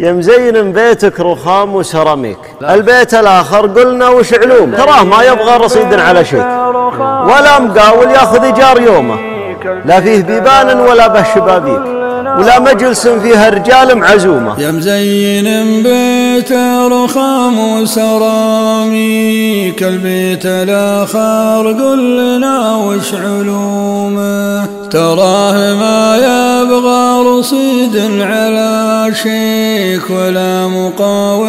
يا مزين بيتك رخام وسيراميك البيت الآخر قلنا وش علوم؟ تراه ما يبغى رصيد على شيء. ولا مقاول ياخذ إيجار يومه. لا فيه بيبان ولا به شبابيك ولا مجلس فيها رجال معزومة. يا مزين بيت رخام وسراميك البيت الآخر قل لنا وش علومه تراه ما يبغى رصيد على شيك ولا مقاول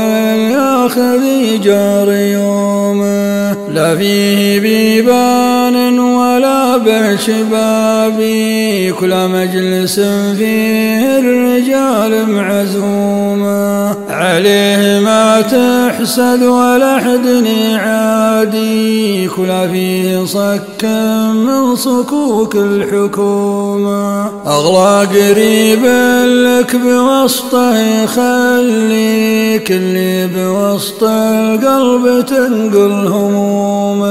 ياخذ إيجار يومه. لا فيه بيبان ولا به شبابي مجلس فيه الرجال معزومة. عليه ما تحسد ولا حد عادي. كل فيه صك من صكوك الحكومة. أغلى قريب لك بوسطه يخليك اللي بوسط القلب تنقل همومه.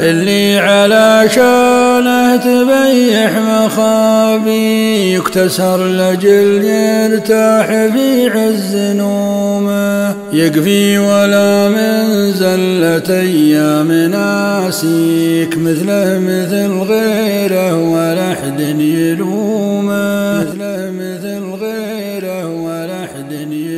اللي على شانه تبيح مخابي يكتسر لجل يرتاح في عز نومه. يقفي ولا من زلة أيام ناسيك مثله مثل غيره ولا حد يلومه. مثله مثل غيره ولا حد يلومه.